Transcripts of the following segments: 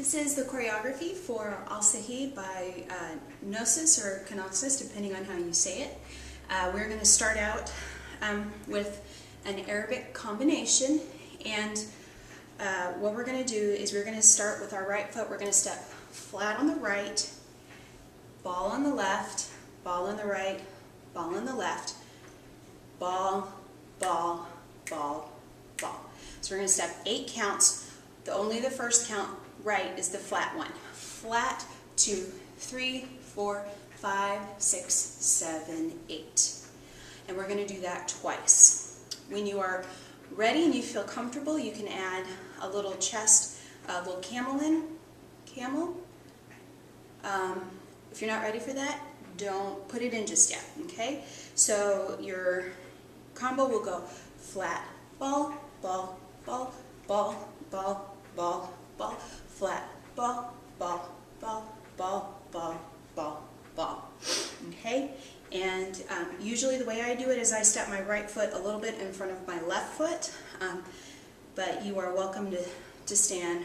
This is the choreography for Al Sahid by uh, Gnosis or Kenosis, depending on how you say it. Uh, we're going to start out um, with an Arabic combination, and uh, what we're going to do is we're going to start with our right foot. We're going to step flat on the right, ball on the left, ball on the right, ball on the left, ball, ball, ball, ball. So we're going to step eight counts. The only the first count right is the flat one. Flat, two, three, four, five, six, seven, eight. And we're going to do that twice. When you are ready and you feel comfortable, you can add a little chest, a little camel in, camel. Um, if you're not ready for that, don't put it in just yet, okay? So your combo will go flat, ball, ball, ball, ball, ball, ball, flat, ball, ball, ball, ball, ball, ball, ball. Okay? And um, usually the way I do it is I step my right foot a little bit in front of my left foot, um, but you are welcome to, to stand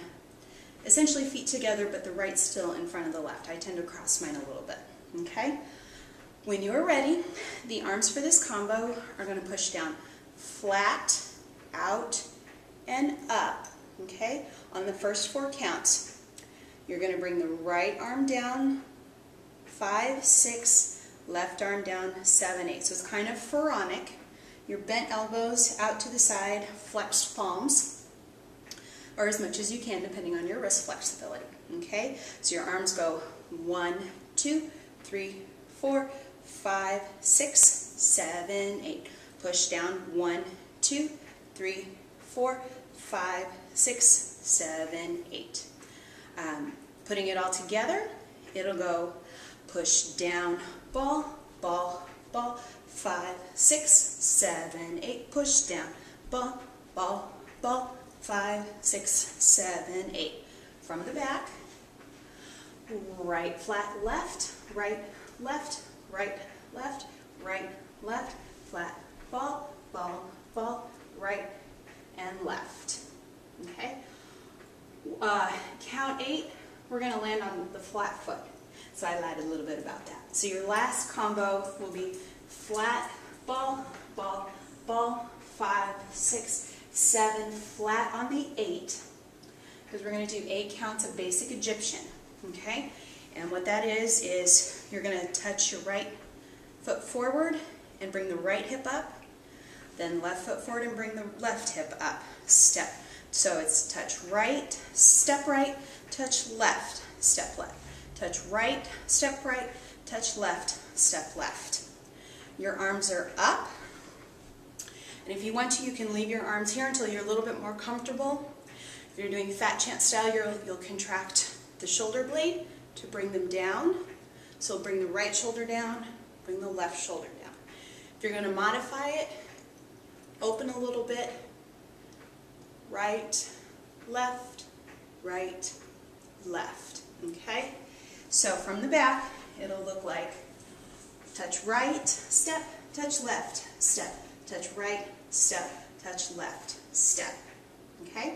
essentially feet together, but the right still in front of the left. I tend to cross mine a little bit. Okay? When you are ready, the arms for this combo are going to push down flat, out, and up, okay, on the first four counts. You're going to bring the right arm down, five, six, left arm down, seven, eight. So it's kind of pharaonic. Your bent elbows out to the side, flexed palms, or as much as you can depending on your wrist flexibility, okay? So your arms go one, two, three, four, five, six, seven, eight. Push down one, two, three, four, five, six, seven, eight. Um, putting it all together, it'll go push down, ball, ball, ball, five, six, seven, eight. Push down, ball, ball, ball, five, six, seven, eight. From the back, right flat left, right left, right left, right left, flat ball, ball, ball, right and left. Uh, count eight, we're going to land on the flat foot. So I lied a little bit about that. So your last combo will be flat, ball, ball, ball, five, six, seven, flat on the eight, because we're going to do eight counts of basic Egyptian. Okay? And what that is, is you're going to touch your right foot forward and bring the right hip up, then left foot forward and bring the left hip up. Step. So it's touch right, step right, touch left, step left. Touch right, step right, touch left, step left. Your arms are up. And if you want to, you can leave your arms here until you're a little bit more comfortable. If you're doing Fat Chance style, you'll, you'll contract the shoulder blade to bring them down. So bring the right shoulder down, bring the left shoulder down. If you're going to modify it, open a little bit, right, left, right, left, okay? So from the back, it'll look like touch right, step, touch left, step, touch right, step, touch left, step, okay?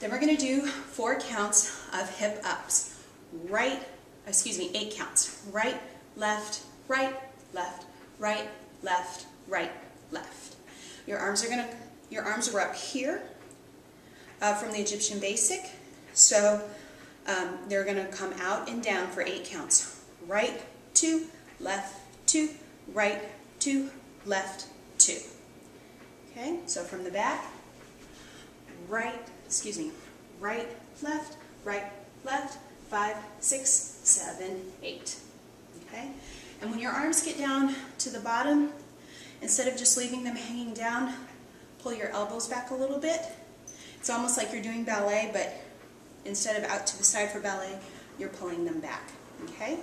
Then we're to do four counts of hip ups. Right, excuse me, eight counts. Right, left, right, left, right, left, right, left. Your arms are to, your arms are up here uh, from the Egyptian basic. So um, they're going to come out and down for eight counts. Right, two, left, two, right, two, left, two. Okay, so from the back, right, excuse me, right, left, right, left, five, six, seven, eight. Okay, and when your arms get down to the bottom, instead of just leaving them hanging down, pull your elbows back a little bit. It's almost like you're doing ballet, but instead of out to the side for ballet, you're pulling them back. Okay.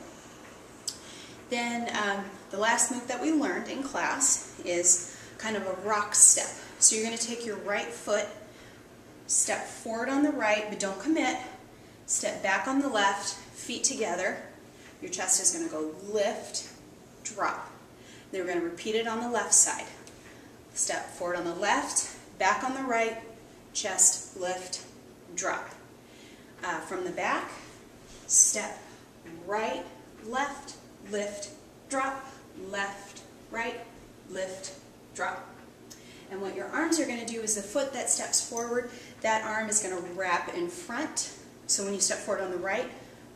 Then um, the last move that we learned in class is kind of a rock step. So you're going to take your right foot, step forward on the right, but don't commit. Step back on the left, feet together. Your chest is going to go lift, drop. Then we're going to repeat it on the left side. Step forward on the left, back on the right, chest, lift, drop. Uh, from the back, step right, left, lift, drop, left, right, lift, drop. And what your arms are going to do is the foot that steps forward, that arm is going to wrap in front. So when you step forward on the right,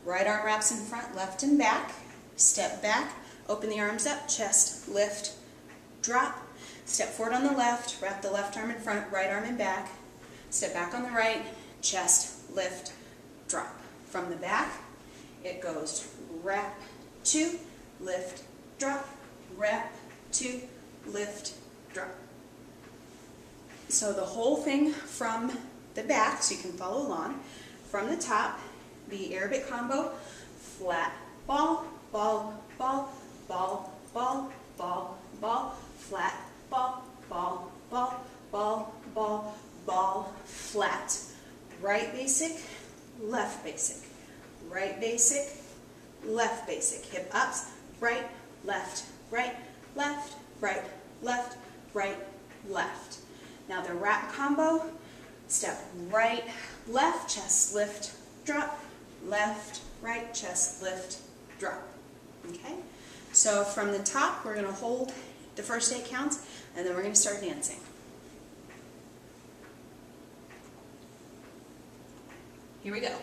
right arm wraps in front, left and back, step back, open the arms up, chest, lift, drop, step forward on the left, wrap the left arm in front, right arm in back, step back on the right, chest, lift, drop. From the back, it goes wrap, two, lift, drop, wrap, two, lift, drop. So the whole thing from the back, so you can follow along, from the top, the Arabic combo, flat, ball, ball, ball, ball, ball, ball, ball, flat, ball, ball, ball, ball, flat. Right basic, left basic. Right basic, left basic. Hip ups, right, left, right, left, right, left, right, left. Now the wrap combo, step right, left, chest lift, drop, left, right, chest lift, drop. Okay? So from the top, we're going to hold the first eight counts, and then we're going to start dancing. Here we go.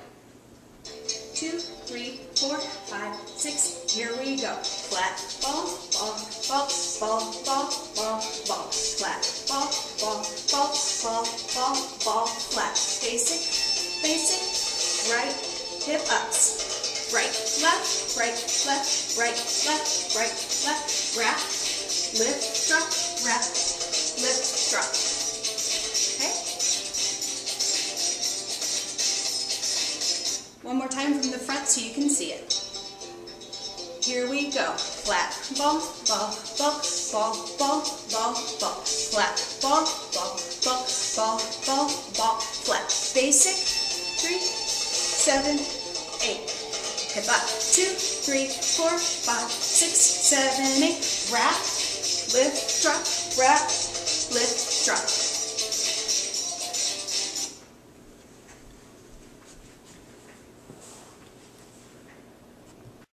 Two, three, four, five, six. Here we go. Flat, ball, ball, ball, ball, ball, ball, ball. Flat, ball, ball, ball, ball, ball, ball. Flat. Basic, basic. Right, hip ups. Right, left, right, left, right, left, right, left. Wrap, lift, drop, wrap, lift, drop. One more time from the front so you can see it. Here we go. Flat, ball, ball, ball, ball, ball, ball, ball. Flat, ball, ball, ball, ball, ball, ball, flat. Basic, three, seven, eight. Hip up, two, three, four, five, six, seven, eight. Wrap, lift, drop, wrap, lift, drop.